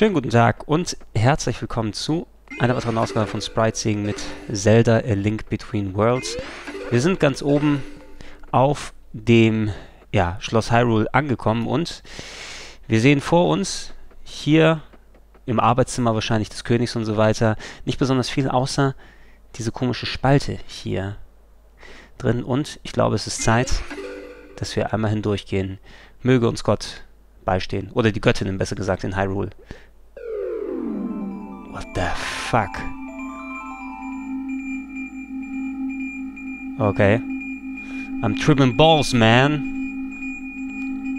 Schönen guten Tag und herzlich willkommen zu einer weiteren Ausgabe von Sprite Sing mit Zelda A Link Between Worlds. Wir sind ganz oben auf dem ja, Schloss Hyrule angekommen und wir sehen vor uns hier im Arbeitszimmer wahrscheinlich des Königs und so weiter nicht besonders viel außer diese komische Spalte hier drin und ich glaube es ist Zeit, dass wir einmal hindurchgehen. Möge uns Gott beistehen. Oder die Göttinnen, besser gesagt, in Hyrule. What the fuck? Okay. I'm tripping balls, man.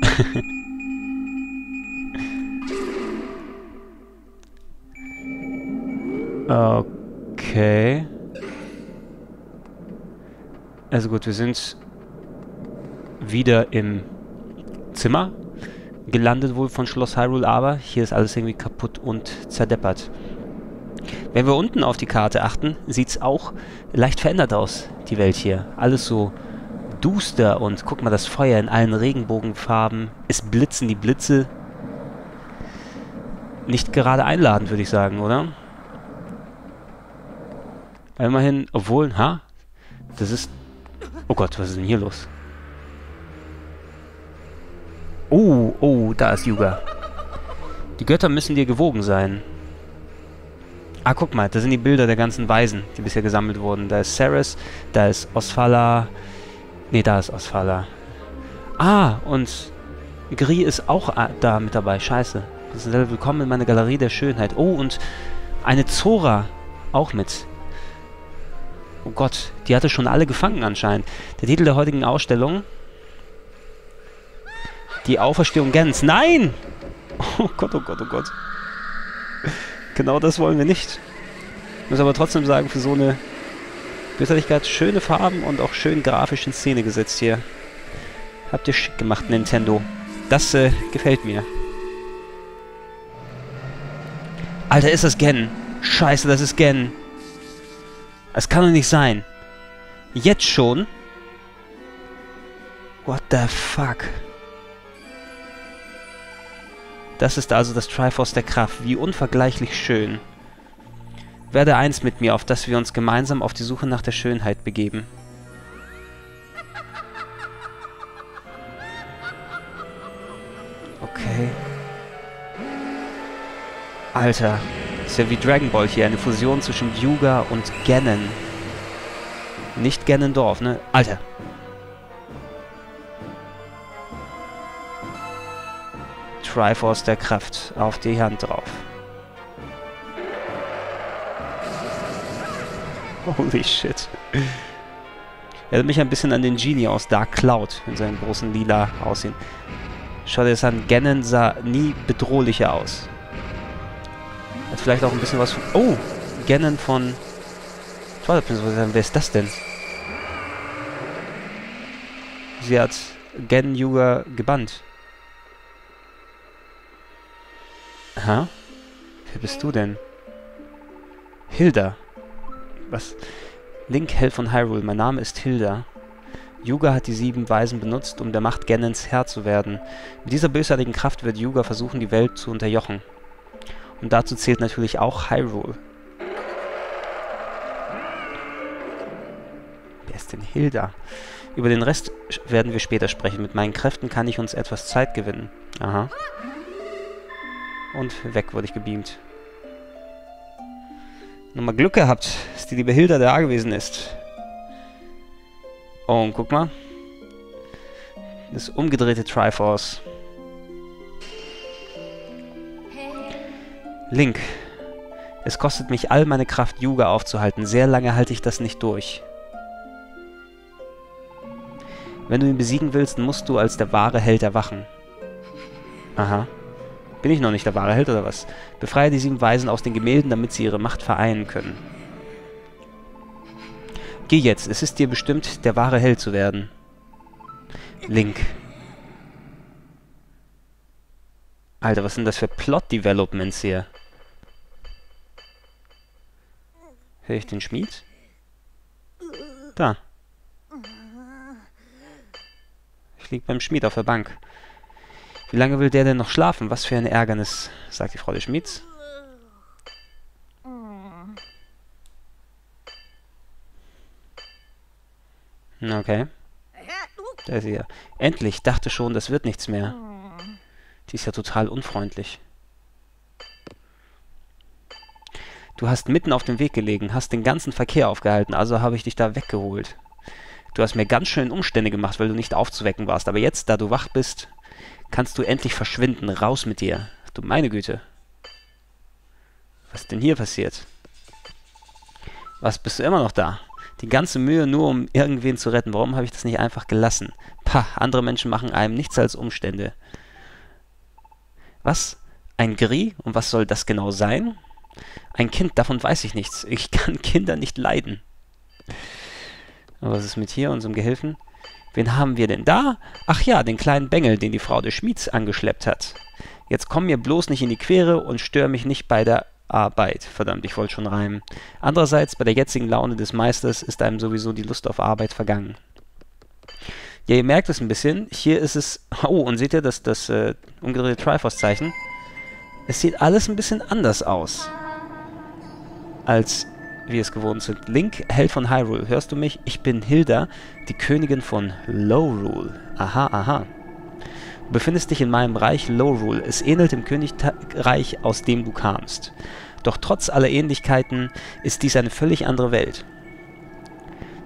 okay. Also gut, wir sind wieder im Zimmer gelandet wohl von Schloss Hyrule, aber hier ist alles irgendwie kaputt und zerdeppert. Wenn wir unten auf die Karte achten, sieht es auch leicht verändert aus, die Welt hier. Alles so duster und guck mal, das Feuer in allen Regenbogenfarben. Es blitzen die Blitze. Nicht gerade einladend, würde ich sagen, oder? Immerhin, obwohl, ha? Das ist... Oh Gott, was ist denn hier los? Oh, oh, da ist Yuga. Die Götter müssen dir gewogen sein. Ah, guck mal, das sind die Bilder der ganzen Weisen, die bisher gesammelt wurden. Da ist Ceres, da ist Osfala. Ne, da ist Osfala. Ah, und Gri ist auch ah, da mit dabei. Scheiße. Willkommen in meiner Galerie der Schönheit. Oh, und eine Zora auch mit. Oh Gott, die hatte schon alle gefangen anscheinend. Der Titel der heutigen Ausstellung die Auferstehung Gens. Nein! Oh Gott, oh Gott, oh Gott. Genau das wollen wir nicht. Ich muss aber trotzdem sagen, für so eine Bösartigkeit schöne Farben und auch schön grafisch in Szene gesetzt hier. Habt ihr schick gemacht, Nintendo. Das äh, gefällt mir. Alter, ist das Gen? Scheiße, das ist Gen. Das kann doch nicht sein. Jetzt schon? What the fuck? Das ist also das Triforce der Kraft. Wie unvergleichlich schön. Werde eins mit mir, auf dass wir uns gemeinsam auf die Suche nach der Schönheit begeben. Okay. Alter. Ist ja wie Dragon Ball hier. Eine Fusion zwischen Yuga und Ganon. Nicht Ganondorf, ne? Alter. Triforce der Kraft auf die Hand drauf. Holy shit. Erinnert mich ein bisschen an den Genie aus Dark Cloud in seinem großen lila Aussehen. Schau dir das an, Ganon sah nie bedrohlicher aus. Hat vielleicht auch ein bisschen was von... Oh! Ganon von... Twilight Princess, wer ist das denn? Sie hat Ganon Yuga gebannt. Aha. Wer bist du denn? Hilda. Was? Link, Hell von Hyrule. Mein Name ist Hilda. Yuga hat die sieben Weisen benutzt, um der Macht Ganons Herr zu werden. Mit dieser bösartigen Kraft wird Yuga versuchen, die Welt zu unterjochen. Und dazu zählt natürlich auch Hyrule. Wer ist denn Hilda? Über den Rest werden wir später sprechen. Mit meinen Kräften kann ich uns etwas Zeit gewinnen. Aha. Und weg wurde ich gebeamt. Nochmal Glück gehabt, dass die liebe Hilda da gewesen ist. Oh, und guck mal. Das umgedrehte Triforce. Link. Es kostet mich all meine Kraft, Yuga aufzuhalten. Sehr lange halte ich das nicht durch. Wenn du ihn besiegen willst, musst du als der wahre Held erwachen. Aha. Bin ich noch nicht der wahre Held oder was? Befreie die sieben Weisen aus den Gemälden, damit sie ihre Macht vereinen können. Geh jetzt, es ist dir bestimmt, der wahre Held zu werden. Link. Alter, was sind das für Plot-Developments hier? Hör ich den Schmied? Da. Ich lieg beim Schmied auf der Bank. Wie lange will der denn noch schlafen? Was für ein Ärgernis, sagt die Frau des Schmieds. Okay. Da ist sie ja. Endlich, dachte schon, das wird nichts mehr. Die ist ja total unfreundlich. Du hast mitten auf dem Weg gelegen, hast den ganzen Verkehr aufgehalten, also habe ich dich da weggeholt. Du hast mir ganz schön Umstände gemacht, weil du nicht aufzuwecken warst, aber jetzt, da du wach bist, kannst du endlich verschwinden. Raus mit dir. Du meine Güte. Was ist denn hier passiert? Was, bist du immer noch da? Die ganze Mühe nur, um irgendwen zu retten. Warum habe ich das nicht einfach gelassen? Pah, andere Menschen machen einem nichts als Umstände. Was? Ein Gris? Und was soll das genau sein? Ein Kind, davon weiß ich nichts. Ich kann Kinder nicht leiden. Aber was ist mit hier, unserem Gehilfen? Wen haben wir denn da? Ach ja, den kleinen Bengel, den die Frau des Schmieds angeschleppt hat. Jetzt komm mir bloß nicht in die Quere und stör mich nicht bei der Arbeit. Verdammt, ich wollte schon reimen. Andererseits, bei der jetzigen Laune des Meisters ist einem sowieso die Lust auf Arbeit vergangen. Ja, ihr merkt es ein bisschen. Hier ist es... Oh, und seht ihr das, das äh, umgedrehte Triforce-Zeichen? Es sieht alles ein bisschen anders aus als wir es gewohnt sind. Link, Held von Hyrule, hörst du mich? Ich bin Hilda, die Königin von Lowrule. Aha, aha. Du befindest dich in meinem Reich Lowrule. Es ähnelt dem Königreich, aus dem du kamst. Doch trotz aller Ähnlichkeiten ist dies eine völlig andere Welt.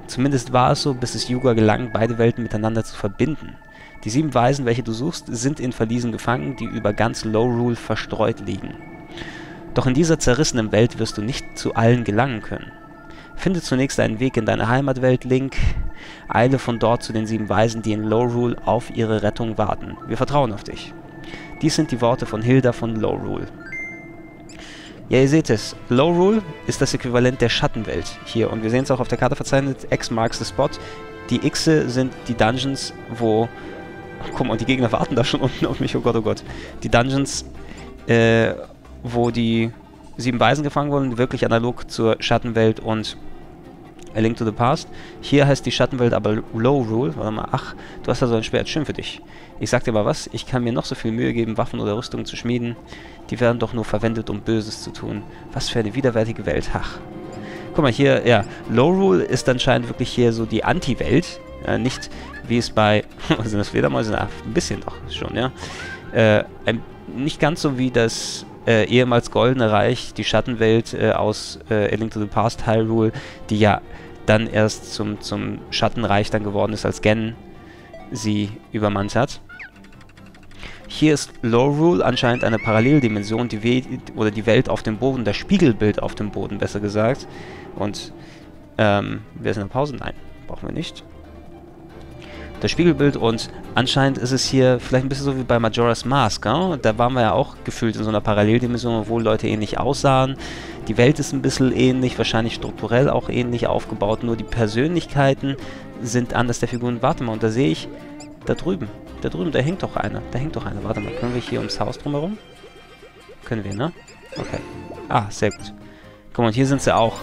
Zumindest war es so, bis es Yuga gelang, beide Welten miteinander zu verbinden. Die sieben Weisen, welche du suchst, sind in Verliesen gefangen, die über ganz Lowrule verstreut liegen. Doch in dieser zerrissenen Welt wirst du nicht zu allen gelangen können. Finde zunächst einen Weg in deine Heimatwelt, Link. Eile von dort zu den sieben Weisen, die in Lowrule auf ihre Rettung warten. Wir vertrauen auf dich. Dies sind die Worte von Hilda von Lowrule. Ja, ihr seht es. Lowrule ist das Äquivalent der Schattenwelt hier. Und wir sehen es auch auf der Karte verzeichnet. X marks the spot. Die Xe sind die Dungeons, wo... Guck mal, die Gegner warten da schon unten auf mich. Oh Gott, oh Gott. Die Dungeons, äh, wo die sieben Weisen gefangen wurden, wirklich analog zur Schattenwelt und A Link to the Past. Hier heißt die Schattenwelt aber Low Rule. Warte mal, ach, du hast da so ein Schwert, schön für dich. Ich sag dir mal was, ich kann mir noch so viel Mühe geben, Waffen oder Rüstungen zu schmieden. Die werden doch nur verwendet, um Böses zu tun. Was für eine widerwärtige Welt, ach. Guck mal, hier, ja, Low Rule ist anscheinend wirklich hier so die Anti-Welt. Äh, nicht wie es bei, sind das Fledermäuse? Na, ein bisschen doch schon, ja. Äh, ein, nicht ganz so wie das äh, ehemals Goldene Reich, die Schattenwelt äh, aus äh, A Link to the Past Hyrule, die ja dann erst zum, zum Schattenreich dann geworden ist, als Gen sie übermannt hat. Hier ist Lorule anscheinend eine Paralleldimension, die We oder die Welt auf dem Boden, das Spiegelbild auf dem Boden, besser gesagt. Und, ähm, wir sind in der Pause? Nein, brauchen wir nicht das Spiegelbild und anscheinend ist es hier vielleicht ein bisschen so wie bei Majora's Mask. Ja? Da waren wir ja auch gefühlt in so einer Paralleldimension, obwohl Leute ähnlich aussahen. Die Welt ist ein bisschen ähnlich, wahrscheinlich strukturell auch ähnlich aufgebaut, nur die Persönlichkeiten sind anders der Figuren. Warte mal, und da sehe ich, da drüben, da drüben, da hängt doch einer, da hängt doch einer. Warte mal, können wir hier ums Haus drumherum? Können wir, ne? Okay. Ah, sehr gut. Guck mal, und hier sind sie auch,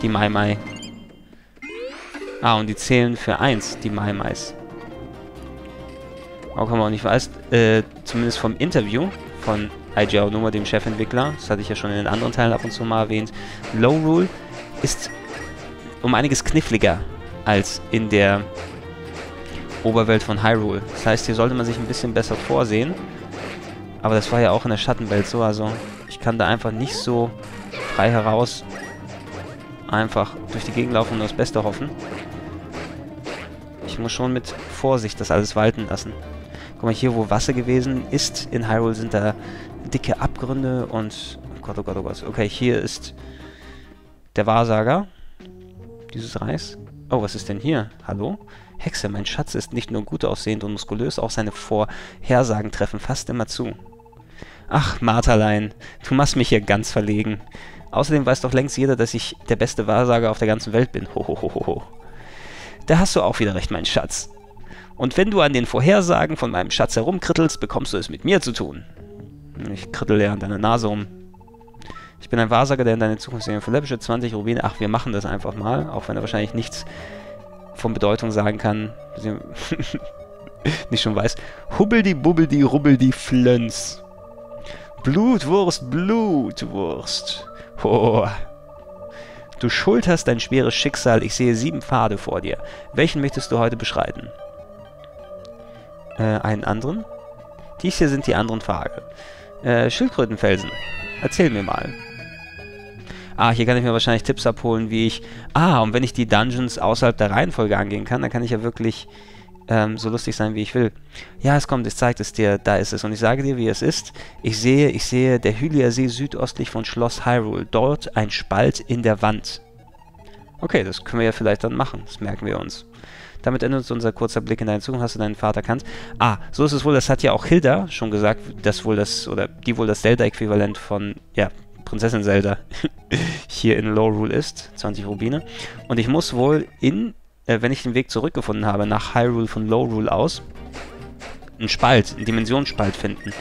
die Mai Mai. Ah, und die zählen für eins, die Mai Mais. Auch kann man auch nicht weiß, äh, zumindest vom Interview von IGO Nummer, dem Chefentwickler, das hatte ich ja schon in den anderen Teilen ab und zu mal erwähnt, Low Rule ist um einiges kniffliger als in der Oberwelt von Hyrule. Das heißt, hier sollte man sich ein bisschen besser vorsehen. Aber das war ja auch in der Schattenwelt so, also ich kann da einfach nicht so frei heraus einfach durch die Gegend laufen und das Beste hoffen. Ich muss schon mit Vorsicht das alles walten lassen. Guck mal, hier wo Wasser gewesen ist in Hyrule sind da dicke Abgründe und... Oh Gott, oh Gott, oh Gott. Okay, hier ist der Wahrsager dieses Reis. Oh, was ist denn hier? Hallo? Hexe, mein Schatz ist nicht nur gut aussehend und muskulös, auch seine Vorhersagen treffen fast immer zu. Ach, Marterlein, du machst mich hier ganz verlegen. Außerdem weiß doch längst jeder, dass ich der beste Wahrsager auf der ganzen Welt bin. Hohohoho. Da hast du auch wieder recht, mein Schatz. Und wenn du an den Vorhersagen von meinem Schatz herumkrittelst, bekommst du es mit mir zu tun. Ich krittel ja an deiner Nase um. Ich bin ein Wahrsager, der in deine Zukunft sehen. Für läppische 20 Rubine. Ach, wir machen das einfach mal. Auch wenn er wahrscheinlich nichts von Bedeutung sagen kann. nicht schon weiß. Hubbeldi, bubbeldi, rubbeldi, flöns. Blutwurst, Blutwurst. Oh. Du schulterst dein schweres Schicksal. Ich sehe sieben Pfade vor dir. Welchen möchtest du heute beschreiten? Äh, einen anderen? Dies hier sind die anderen Pfade. Äh, Schildkrötenfelsen. Erzähl mir mal. Ah, hier kann ich mir wahrscheinlich Tipps abholen, wie ich... Ah, und wenn ich die Dungeons außerhalb der Reihenfolge angehen kann, dann kann ich ja wirklich ähm, so lustig sein, wie ich will. Ja, es kommt, es zeigt es dir, da ist es. Und ich sage dir, wie es ist. Ich sehe, ich sehe der Hylia-See südöstlich von Schloss Hyrule. Dort ein Spalt in der Wand. Okay, das können wir ja vielleicht dann machen. Das merken wir uns. Damit endet unser kurzer Blick in deine Zukunft. Hast du deinen Vater erkannt? Ah, so ist es wohl. Das hat ja auch Hilda schon gesagt, dass wohl das, oder die wohl das Zelda-Äquivalent von, ja, Prinzessin Zelda hier in Lorule ist. 20 Rubine. Und ich muss wohl in äh, wenn ich den Weg zurückgefunden habe, nach Hyrule von Lowrule aus, einen Spalt, einen Dimensionsspalt finden.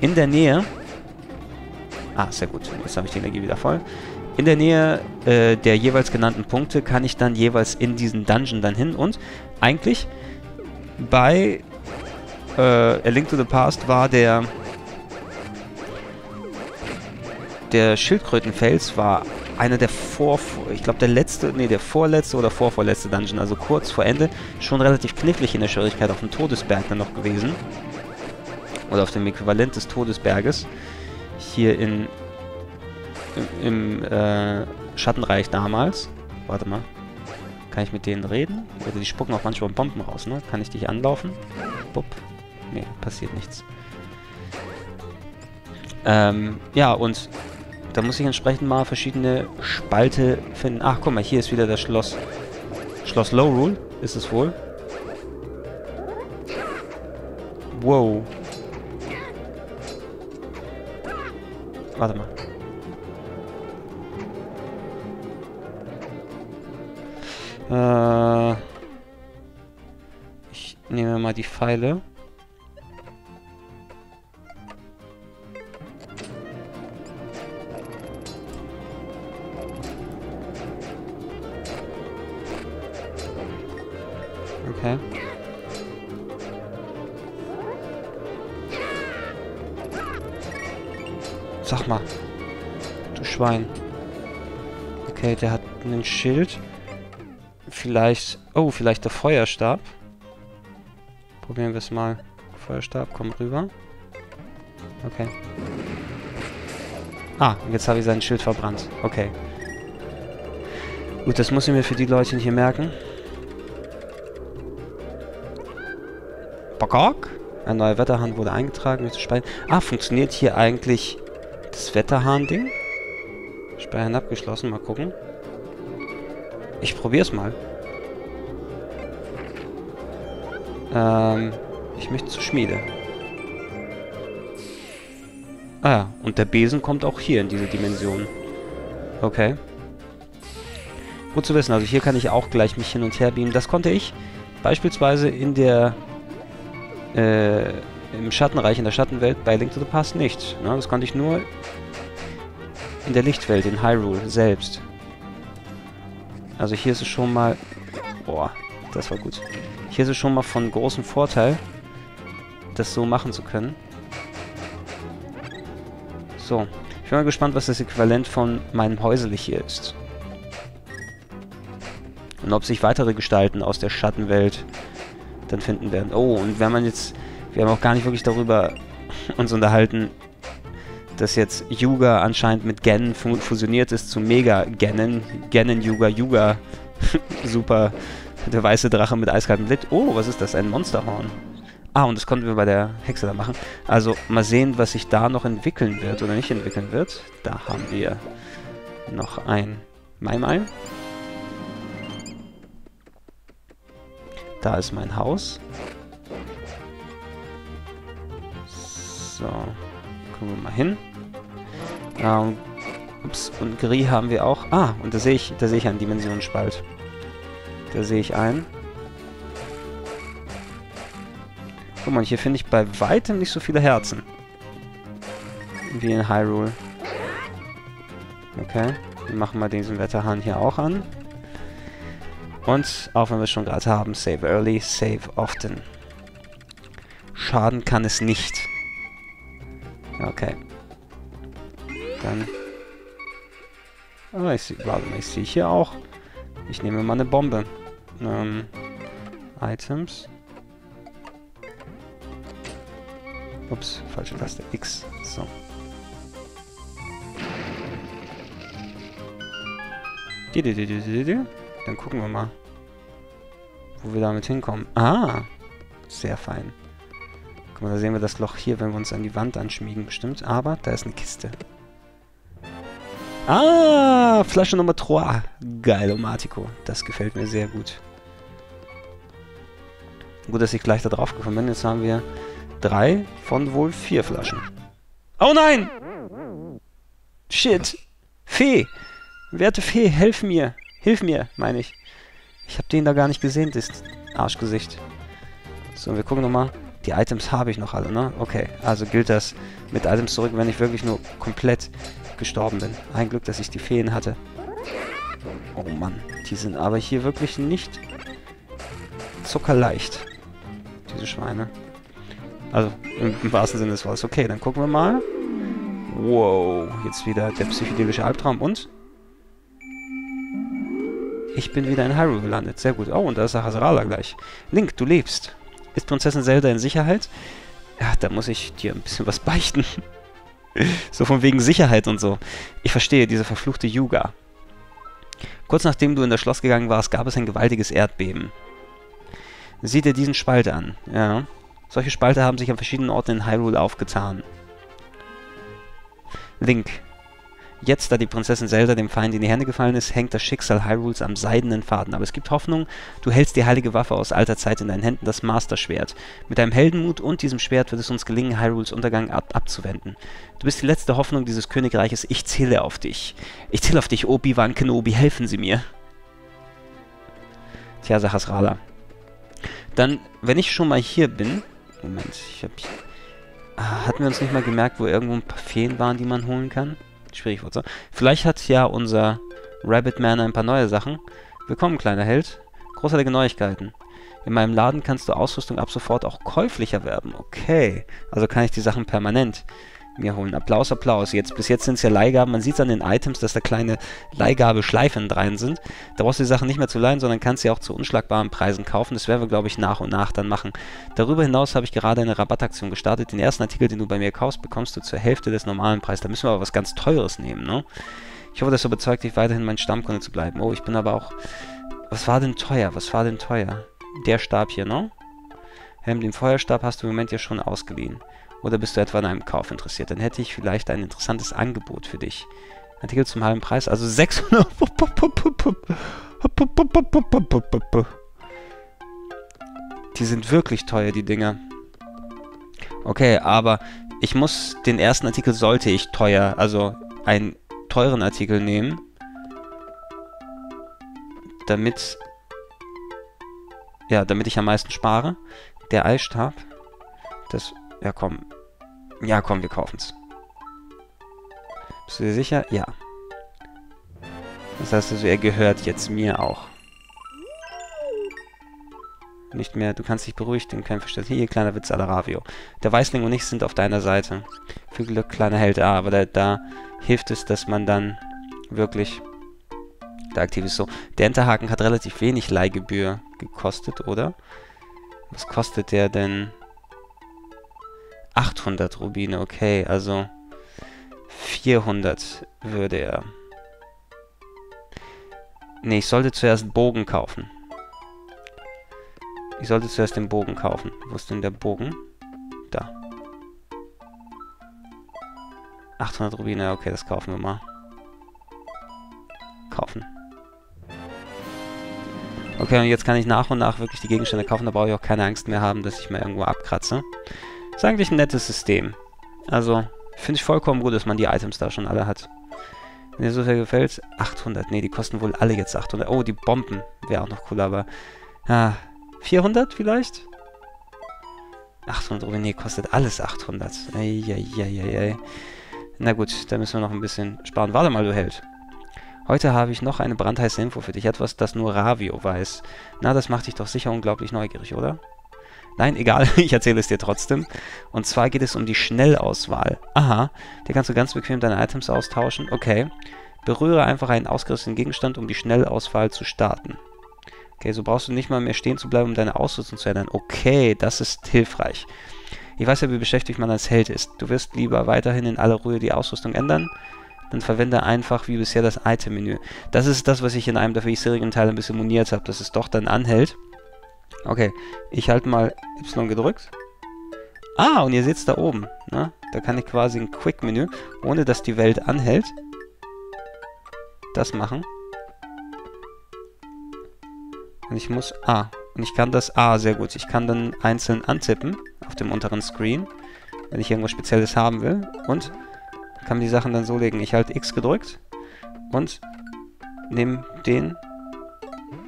In der Nähe... Ah, sehr gut. Jetzt habe ich die Energie wieder voll. In der Nähe äh, der jeweils genannten Punkte kann ich dann jeweils in diesen Dungeon dann hin und eigentlich bei äh, A Link to the Past war der der Schildkrötenfels war einer der vor, ich glaube der letzte, nee, der vorletzte oder vorvorletzte Dungeon, also kurz vor Ende, schon relativ knifflig in der Schwierigkeit auf dem Todesberg dann noch gewesen. Oder auf dem Äquivalent des Todesberges. Hier in, im, im äh, Schattenreich damals. Warte mal. Kann ich mit denen reden? Oder die spucken auch manchmal Bomben raus, ne? Kann ich dich anlaufen? Bupp. Nee, passiert nichts. Ähm, ja, und da muss ich entsprechend mal verschiedene Spalte finden. Ach, guck mal, hier ist wieder das Schloss. Schloss Lowrule ist es wohl. Wow. Warte mal. Äh, ich nehme mal die Pfeile. Okay. Sag mal. Du Schwein. Okay, der hat einen Schild. Vielleicht... Oh, vielleicht der Feuerstab. Probieren wir es mal. Feuerstab, komm rüber. Okay. Ah, jetzt habe ich sein Schild verbrannt. Okay. Gut, das muss ich mir für die Leute hier merken. Bogog. Ein neuer Wetterhahn wurde eingetragen. Möchte speichern. Ah, funktioniert hier eigentlich das Wetterhahn-Ding? Speichern abgeschlossen. Mal gucken. Ich probier's mal. Ähm, ich möchte zur Schmiede. Ah und der Besen kommt auch hier in diese Dimension. Okay. Gut zu wissen, also hier kann ich auch gleich mich hin und her beamen. Das konnte ich beispielsweise in der äh, im Schattenreich, in der Schattenwelt bei Link to the Past nicht. Ne? Das konnte ich nur in der Lichtwelt, in Hyrule selbst. Also hier ist es schon mal... Boah, das war gut. Hier ist es schon mal von großem Vorteil, das so machen zu können. So. Ich bin mal gespannt, was das Äquivalent von meinem Häusele hier ist. Und ob sich weitere Gestalten aus der Schattenwelt dann finden werden. Oh, und wenn man jetzt... Wir haben auch gar nicht wirklich darüber uns unterhalten, dass jetzt Yuga anscheinend mit Gen fusioniert ist zu Mega Gennen. Gennen Yuga Yuga. Super. Der weiße Drache mit eiskaltem Blit. Oh, was ist das? Ein Monsterhorn. Ah, und das konnten wir bei der Hexe da machen. Also mal sehen, was sich da noch entwickeln wird oder nicht entwickeln wird. Da haben wir noch ein Maimai. Da ist mein Haus. So. Gucken wir mal hin. Ähm, ups, und Gris haben wir auch. Ah, und da sehe ich, da sehe ich einen Dimensionsspalt. Da sehe ich einen. Guck mal, hier finde ich bei weitem nicht so viele Herzen. Wie in Hyrule. Okay, wir machen mal diesen Wetterhahn hier auch an. Und, auch wenn wir es schon gerade haben, save early, save often. Schaden kann es nicht. Okay. Dann... Sehe, warte mal, ich sehe hier auch. Ich nehme mal eine Bombe. Ähm, Items. Ups, falsche Taste. X. So. Dann gucken wir mal, wo wir damit hinkommen. Ah, sehr fein. Guck mal, da sehen wir das Loch hier, wenn wir uns an die Wand anschmiegen, bestimmt. Aber da ist eine Kiste. Ah, Flasche Nummer 3. Geil, Omatico. Das gefällt mir sehr gut. Gut, dass ich gleich da drauf gekommen bin. Jetzt haben wir drei von wohl vier Flaschen. Oh nein! Shit! Fee! Werte Fee, helf mir! Hilf mir, meine ich. Ich habe den da gar nicht gesehen, das Arschgesicht. So, wir gucken nochmal. Die Items habe ich noch alle, ne? Okay, also gilt das mit Items zurück, wenn ich wirklich nur komplett gestorben bin. Ein Glück, dass ich die Feen hatte. Oh Mann, die sind aber hier wirklich nicht zuckerleicht. Diese Schweine. Also, im, im wahrsten Sinne des Wortes. Okay, dann gucken wir mal. Wow, jetzt wieder der psychedelische Albtraum und... Ich bin wieder in Hyrule gelandet. Sehr gut. Oh, und da ist der Hasarala gleich. Link, du lebst. Ist Prinzessin Zelda in Sicherheit? Ja, da muss ich dir ein bisschen was beichten. so von wegen Sicherheit und so. Ich verstehe, diese verfluchte Yuga. Kurz nachdem du in das Schloss gegangen warst, gab es ein gewaltiges Erdbeben. Sieh dir diesen Spalt an. Ja. Solche Spalte haben sich an verschiedenen Orten in Hyrule aufgetan. Link. Jetzt, da die Prinzessin Zelda dem Feind in die Hände gefallen ist, hängt das Schicksal Hyrules am seidenen Faden. Aber es gibt Hoffnung, du hältst die heilige Waffe aus alter Zeit in deinen Händen, das Master-Schwert. Mit deinem Heldenmut und diesem Schwert wird es uns gelingen, Hyrules Untergang ab abzuwenden. Du bist die letzte Hoffnung dieses Königreiches, ich zähle auf dich. Ich zähle auf dich, Obi-Wan Kenobi, helfen Sie mir. Tja, Sahasrala. Dann, wenn ich schon mal hier bin... Moment, ich hab... Ah, hatten wir uns nicht mal gemerkt, wo irgendwo ein paar Feen waren, die man holen kann? Schwierig. So. Vielleicht hat ja unser Rabbit Man ein paar neue Sachen. Willkommen, kleiner Held. Großartige Neuigkeiten. In meinem Laden kannst du Ausrüstung ab sofort auch käuflich erwerben. Okay. Also kann ich die Sachen permanent mir holen. Applaus, Applaus. Jetzt, bis jetzt sind es ja Leihgaben. Man sieht es an den Items, dass da kleine Leihgabeschleifen drin sind. Da brauchst du die Sachen nicht mehr zu leihen, sondern kannst sie auch zu unschlagbaren Preisen kaufen. Das werden wir, glaube ich, nach und nach dann machen. Darüber hinaus habe ich gerade eine Rabattaktion gestartet. Den ersten Artikel, den du bei mir kaufst, bekommst du zur Hälfte des normalen Preises. Da müssen wir aber was ganz Teures nehmen, ne? Ich hoffe, das überzeugt dich weiterhin, mein Stammkunde zu bleiben. Oh, ich bin aber auch... Was war denn teuer? Was war denn teuer? Der Stab hier, ne? Helm, den Feuerstab hast du im Moment ja schon ausgeliehen. Oder bist du etwa an einem Kauf interessiert? Dann hätte ich vielleicht ein interessantes Angebot für dich. Artikel zum halben Preis, also 600... Die sind wirklich teuer, die Dinger. Okay, aber ich muss den ersten Artikel sollte ich teuer, also einen teuren Artikel nehmen, damit ja, damit ich am meisten spare. Der Eistab, das ja, komm. Ja, komm, wir kaufen's. Bist du dir sicher? Ja. Das heißt also, er gehört jetzt mir auch. Nicht mehr, du kannst dich beruhigen, kein Verständnis. Hier, kleiner Witz Alaravio. Der Weißling und ich sind auf deiner Seite. Viel Glück, kleiner Held. Ah, aber da, da hilft es, dass man dann wirklich da aktiv ist. So, der Enterhaken hat relativ wenig Leihgebühr gekostet, oder? Was kostet der denn? 800 Rubine, okay, also 400 würde er. Ne, ich sollte zuerst Bogen kaufen. Ich sollte zuerst den Bogen kaufen. Wo ist denn der Bogen? Da. 800 Rubine, okay, das kaufen wir mal. Kaufen. Okay, und jetzt kann ich nach und nach wirklich die Gegenstände kaufen. Da brauche ich auch keine Angst mehr haben, dass ich mir irgendwo abkratze. Ist eigentlich ein nettes System. Also, finde ich vollkommen gut, dass man die Items da schon alle hat. Wenn dir so sehr gefällt, 800. Ne, die kosten wohl alle jetzt 800. Oh, die Bomben wäre auch noch cool, aber... Ja, 400 vielleicht? 800 Euro, nee, kostet alles 800. Eieieiei. Na gut, da müssen wir noch ein bisschen sparen. Warte mal, du Held. Heute habe ich noch eine brandheiße Info für dich. Etwas, das nur Ravio weiß. Na, das macht dich doch sicher unglaublich neugierig, oder? Nein, egal, ich erzähle es dir trotzdem. Und zwar geht es um die Schnellauswahl. Aha, hier kannst du ganz bequem deine Items austauschen. Okay. Berühre einfach einen ausgerüsteten Gegenstand, um die Schnellauswahl zu starten. Okay, so brauchst du nicht mal mehr stehen zu bleiben, um deine Ausrüstung zu ändern. Okay, das ist hilfreich. Ich weiß ja, wie beschäftigt man als Held ist. Du wirst lieber weiterhin in aller Ruhe die Ausrüstung ändern. Dann verwende einfach wie bisher das Item-Menü. Das ist das, was ich in einem der bisherigen Teile ein bisschen moniert habe, dass es doch dann anhält. Okay, ich halte mal Y gedrückt. Ah, und ihr seht es da oben. Ne? Da kann ich quasi ein Quick-Menü, ohne dass die Welt anhält, das machen. Und ich muss... Ah, und ich kann das... Ah, sehr gut. Ich kann dann einzeln antippen auf dem unteren Screen, wenn ich irgendwas Spezielles haben will. Und kann die Sachen dann so legen. Ich halte X gedrückt und nehme den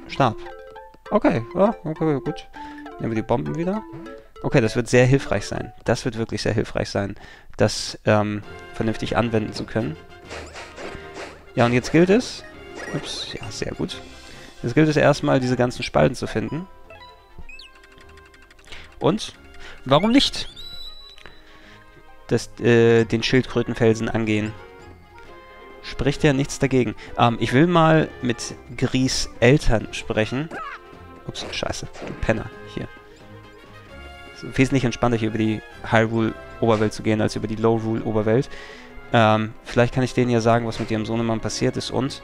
Stab. Okay, ja, okay, gut. Nehmen wir die Bomben wieder. Okay, das wird sehr hilfreich sein. Das wird wirklich sehr hilfreich sein, das ähm, vernünftig anwenden zu können. Ja, und jetzt gilt es... Ups, ja, sehr gut. Jetzt gilt es erstmal, diese ganzen Spalten zu finden. Und, warum nicht? Das, äh, den Schildkrötenfelsen angehen. Spricht ja nichts dagegen. Ähm, ich will mal mit Gries Eltern sprechen. Ups, scheiße. Du Penner. Hier. Ist wesentlich entspannter, hier über die Hyrule-Oberwelt zu gehen, als über die Low-Rule-Oberwelt. Ähm, vielleicht kann ich denen ja sagen, was mit ihrem Sohnemann passiert ist und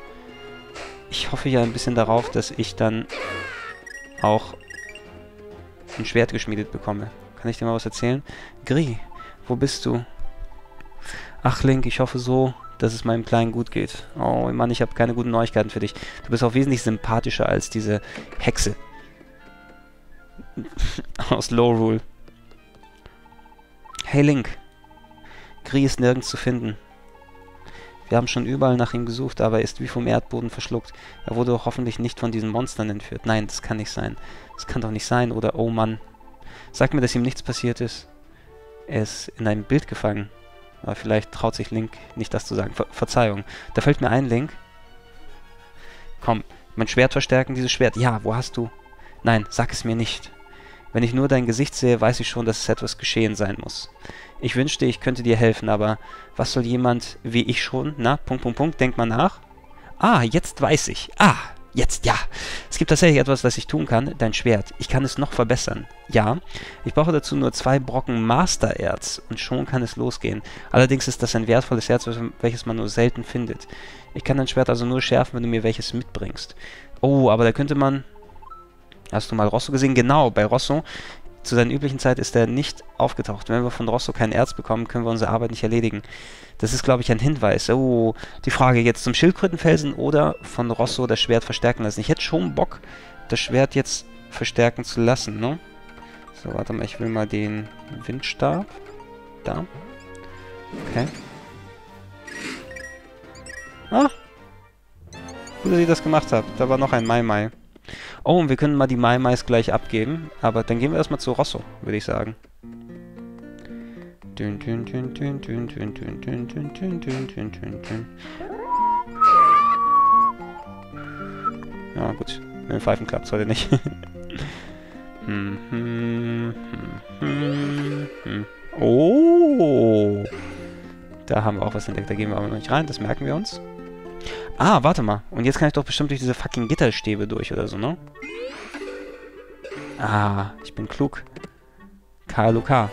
ich hoffe ja ein bisschen darauf, dass ich dann auch ein Schwert geschmiedet bekomme. Kann ich dir mal was erzählen? Gri, wo bist du? Ach, Link, ich hoffe so, dass es meinem Kleinen gut geht. Oh Mann, ich habe keine guten Neuigkeiten für dich. Du bist auch wesentlich sympathischer als diese Hexe, aus Low Rule. Hey Link. Kree ist nirgends zu finden. Wir haben schon überall nach ihm gesucht, aber er ist wie vom Erdboden verschluckt. Er wurde doch hoffentlich nicht von diesen Monstern entführt. Nein, das kann nicht sein. Das kann doch nicht sein, oder oh Mann. Sag mir, dass ihm nichts passiert ist. Er ist in einem Bild gefangen. Aber vielleicht traut sich Link nicht das zu sagen. Ver Verzeihung. Da fällt mir ein, Link. Komm, mein Schwert verstärken, dieses Schwert. Ja, wo hast du? Nein, sag es mir nicht. Wenn ich nur dein Gesicht sehe, weiß ich schon, dass es etwas geschehen sein muss. Ich wünschte, ich könnte dir helfen, aber was soll jemand wie ich schon? Na, Punkt, Punkt, Punkt, denk mal nach. Ah, jetzt weiß ich. Ah, jetzt, ja. Es gibt tatsächlich etwas, was ich tun kann. Dein Schwert. Ich kann es noch verbessern. Ja, ich brauche dazu nur zwei Brocken Mastererz und schon kann es losgehen. Allerdings ist das ein wertvolles Erz, welches man nur selten findet. Ich kann dein Schwert also nur schärfen, wenn du mir welches mitbringst. Oh, aber da könnte man... Hast du mal Rosso gesehen? Genau, bei Rosso. Zu seiner üblichen Zeit ist er nicht aufgetaucht. Wenn wir von Rosso kein Erz bekommen, können wir unsere Arbeit nicht erledigen. Das ist, glaube ich, ein Hinweis. Oh, die Frage jetzt zum Schildkrötenfelsen oder von Rosso das Schwert verstärken lassen. Ich hätte schon Bock, das Schwert jetzt verstärken zu lassen, ne? So, warte mal, ich will mal den Windstab. Da. Okay. Ah! Gut, dass ich das gemacht habe. Da war noch ein Mai Mai. Oh, und wir können mal die Mai Mais gleich abgeben. Aber dann gehen wir erstmal zu Rosso, würde ich sagen. Ja, gut. Mit dem Pfeifen klappt es heute nicht. oh! Da haben wir auch was entdeckt. Da gehen wir aber noch nicht rein. Das merken wir uns. Ah, warte mal. Und jetzt kann ich doch bestimmt durch diese fucking Gitterstäbe durch oder so, ne? Ah, ich bin klug. KLUK.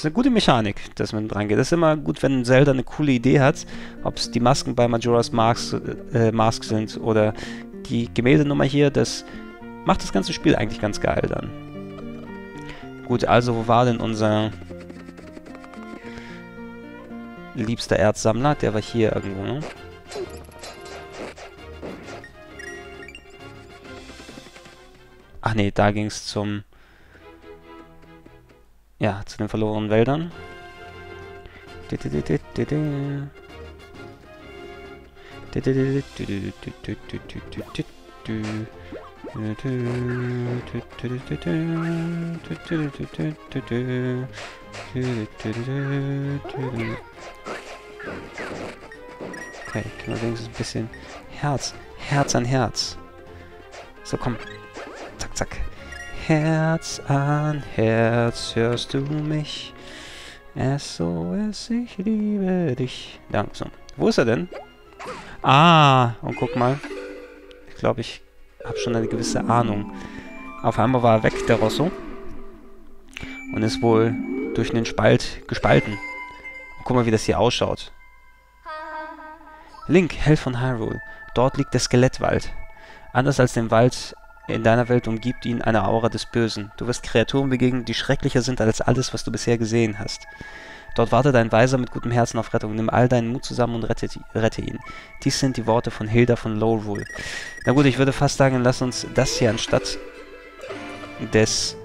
Das ist eine gute Mechanik, dass man dran geht. Das ist immer gut, wenn Zelda eine coole Idee hat, ob es die Masken bei Majora's Mask, äh, Mask sind oder die Gemäldenummer hier, das macht das ganze Spiel eigentlich ganz geil dann. Gut, also wo war denn unser liebster Erzsammler, der war hier irgendwo, ne? Ach nee, da ging es zum... Ja, zu den verlorenen Wäldern. Okay, können wir wenigstens ein bisschen Herz, Herz an Herz. So, komm. Zack, zack. Herz an Herz hörst du mich. SOS, ich liebe dich. Ja, so. Wo ist er denn? Ah, und guck mal. Ich glaube, ich habe schon eine gewisse Ahnung. Auf einmal war er weg, der Rosso. Und ist wohl durch einen Spalt gespalten. Guck mal, wie das hier ausschaut. Link, Held von Hyrule. Dort liegt der Skelettwald. Anders als den Wald in deiner Welt umgibt ihn eine Aura des Bösen. Du wirst Kreaturen begegnen, die schrecklicher sind als alles, was du bisher gesehen hast. Dort wartet ein Weiser mit gutem Herzen auf Rettung. Nimm all deinen Mut zusammen und rette, rette ihn. Dies sind die Worte von Hilda von Lowrule. Na gut, ich würde fast sagen, lass uns das hier anstatt des...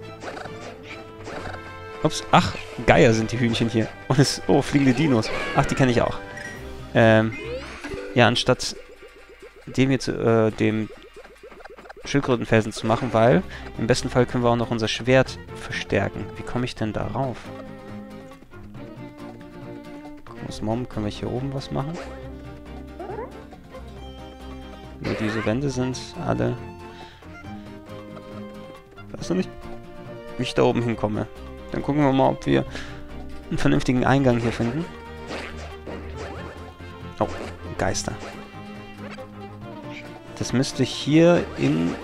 Ups, ach, Geier sind die Hühnchen hier. Und es... Oh, fliegende Dinos. Ach, die kenne ich auch. Ähm... Ja, anstatt dem hier zu, äh, dem Schildkrötenfelsen zu machen, weil im besten Fall können wir auch noch unser Schwert verstärken. Wie komme ich denn da Groß Mom, können wir hier oben was machen? Nur diese Wände sind alle... Ich weiß noch nicht, wie ich da oben hinkomme. Dann gucken wir mal, ob wir einen vernünftigen Eingang hier finden. Oh, Geister. Das müsste hier in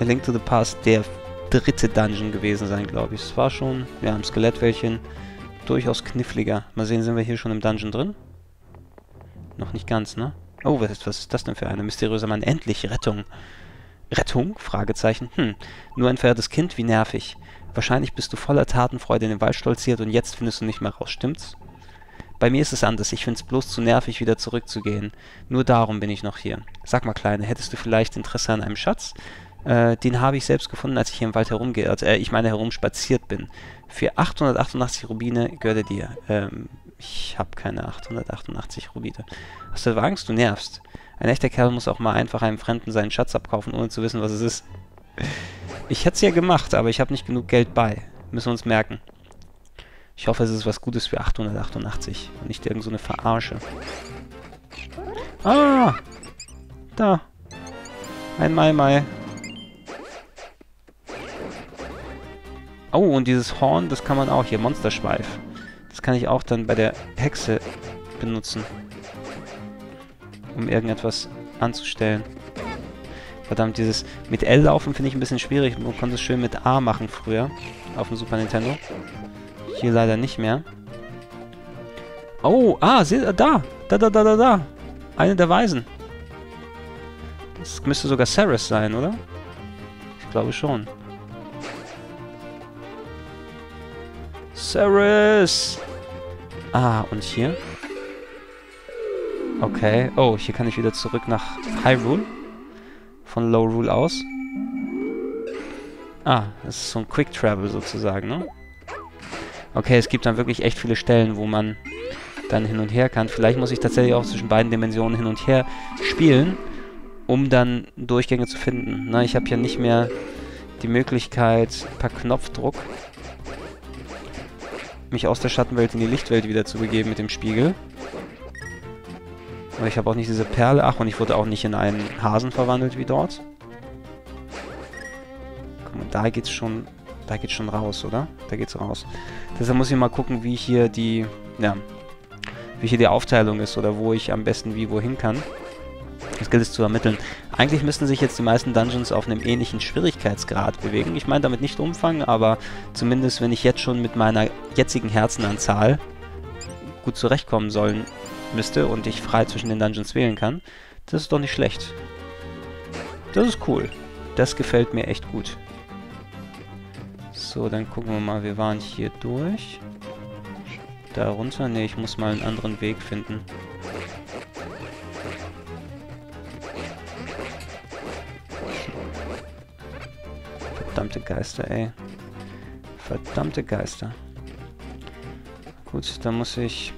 A Link to the Past der dritte Dungeon gewesen sein, glaube ich. Es war schon, ja, im Skelettwäldchen durchaus kniffliger. Mal sehen, sind wir hier schon im Dungeon drin? Noch nicht ganz, ne? Oh, was ist, was ist das denn für eine mysteriöse Mann? Endlich, Rettung. Rettung? Fragezeichen. Hm, nur ein verirrtes Kind, wie nervig. Wahrscheinlich bist du voller Tatenfreude in den Wald stolziert und jetzt findest du nicht mehr raus, stimmt's? Bei mir ist es anders. Ich find's bloß zu nervig, wieder zurückzugehen. Nur darum bin ich noch hier. Sag mal, Kleine, hättest du vielleicht Interesse an einem Schatz? Äh, den habe ich selbst gefunden, als ich hier im Wald herumgeirrt, äh, ich meine herumspaziert bin. Für 888 Rubine gehört er dir. Ähm, ich habe keine 888 Rubine. Hast du Angst? Du nervst. Ein echter Kerl muss auch mal einfach einem Fremden seinen Schatz abkaufen, ohne zu wissen, was es ist. Ich hätte es ja gemacht, aber ich habe nicht genug Geld bei. Müssen wir uns merken. Ich hoffe, es ist was Gutes für 888 und nicht irgend so eine Verarsche. Ah! Da. Ein Mai Mai. Oh, und dieses Horn, das kann man auch hier, Monsterschweif. Das kann ich auch dann bei der Hexe benutzen. Um irgendetwas anzustellen. Verdammt, dieses mit L laufen finde ich ein bisschen schwierig. Man konnte es schön mit A machen früher. Auf dem Super Nintendo. Hier leider nicht mehr. Oh, ah, seht, da. Da, da, da, da, da. Eine der Weisen. Das müsste sogar Ceres sein, oder? Ich glaube schon. Ceres! Ah, und hier? Okay. Oh, hier kann ich wieder zurück nach Hyrule. Von Low Rule aus. Ah, das ist so ein Quick Travel sozusagen, ne? Okay, es gibt dann wirklich echt viele Stellen, wo man dann hin und her kann. Vielleicht muss ich tatsächlich auch zwischen beiden Dimensionen hin und her spielen, um dann Durchgänge zu finden. Na, ich habe ja nicht mehr die Möglichkeit, per Knopfdruck mich aus der Schattenwelt in die Lichtwelt wieder zu begeben mit dem Spiegel. Aber ich habe auch nicht diese Perle. Ach, und ich wurde auch nicht in einen Hasen verwandelt wie dort. Guck mal, da geht's schon da geht's schon raus, oder? Da geht's raus. Deshalb muss ich mal gucken, wie hier die, ja, wie hier die Aufteilung ist oder wo ich am besten wie wohin kann. Das gilt es zu ermitteln. Eigentlich müssten sich jetzt die meisten Dungeons auf einem ähnlichen Schwierigkeitsgrad bewegen. Ich meine damit nicht Umfang, aber zumindest wenn ich jetzt schon mit meiner jetzigen Herzenanzahl gut zurechtkommen sollen müsste und ich frei zwischen den Dungeons wählen kann, das ist doch nicht schlecht. Das ist cool. Das gefällt mir echt gut. So, dann gucken wir mal. Wir waren hier durch. Da runter? Ne, ich muss mal einen anderen Weg finden. Verdammte Geister, ey. Verdammte Geister. Gut, dann muss ich...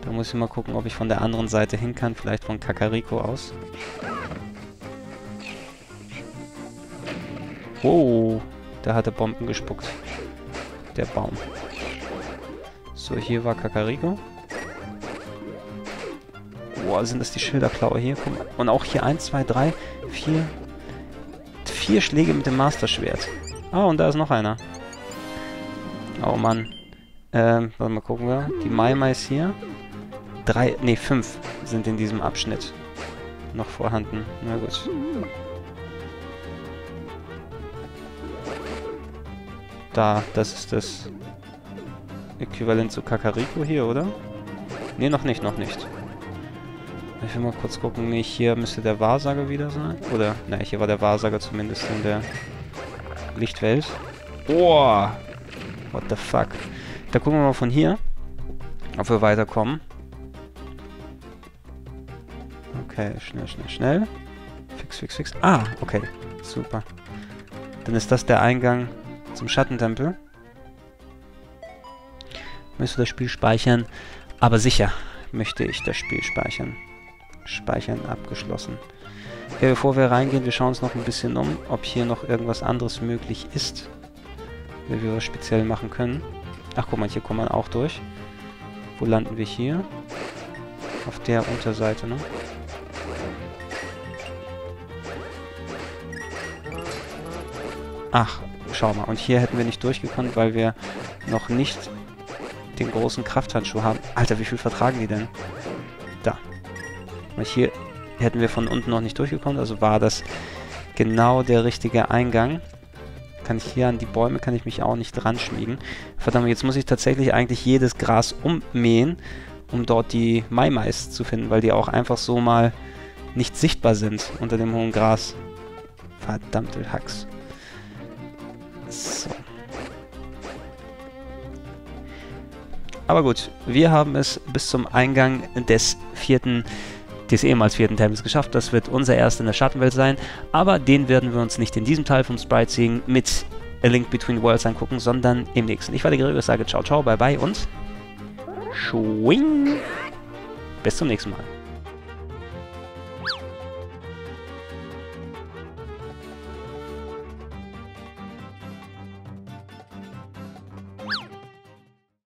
Da muss ich mal gucken, ob ich von der anderen Seite hin kann. Vielleicht von Kakariko aus. Wow. Da hat er Bomben gespuckt. Der Baum. So, hier war Kakariko. Boah, sind das die Schilderklaue hier? Guck mal. Und auch hier 1, 2, 3, 4. Vier Schläge mit dem Master-Schwert. Ah, und da ist noch einer. Oh Mann. Ähm, warte mal, gucken wir. Die Maimais hier. Drei, nee, fünf sind in diesem Abschnitt noch vorhanden. Na gut. Da, das ist das Äquivalent zu Kakariko hier, oder? Ne, noch nicht, noch nicht. Ich will mal kurz gucken. Hier müsste der Wahrsager wieder sein. Oder, ne, hier war der Wahrsager zumindest in der Lichtwelt. Oh! What the fuck? Da gucken wir mal von hier, ob wir weiterkommen. Okay, schnell, schnell, schnell. Fix, fix, fix. Ah, okay. Super. Dann ist das der Eingang zum Schattentempel. Müsste das Spiel speichern. Aber sicher möchte ich das Spiel speichern. Speichern abgeschlossen. Okay, bevor wir reingehen, wir schauen uns noch ein bisschen um, ob hier noch irgendwas anderes möglich ist. Wie wir was speziell machen können. Ach, guck mal, hier kommt man auch durch. Wo landen wir hier? Auf der Unterseite, ne? Ach, schau mal. Und hier hätten wir nicht durchgekommen, weil wir noch nicht den großen Krafthandschuh haben. Alter, wie viel vertragen die denn? Und hier hätten wir von unten noch nicht durchgekommen, also war das genau der richtige Eingang. Kann ich hier an die Bäume, kann ich mich auch nicht dran schmiegen. Verdammt, jetzt muss ich tatsächlich eigentlich jedes Gras ummähen, um dort die Maimais zu finden, weil die auch einfach so mal nicht sichtbar sind unter dem hohen Gras. Verdammte Hacks. So. Aber gut, wir haben es bis zum Eingang des vierten, des ehemals vierten Tempels geschafft. Das wird unser erster in der Schattenwelt sein. Aber den werden wir uns nicht in diesem Teil von Sprite Seeing mit A Link Between Worlds angucken, sondern im nächsten. Ich war der Gregor, sage ciao, ciao, bye, bye und schwing. Bis zum nächsten Mal.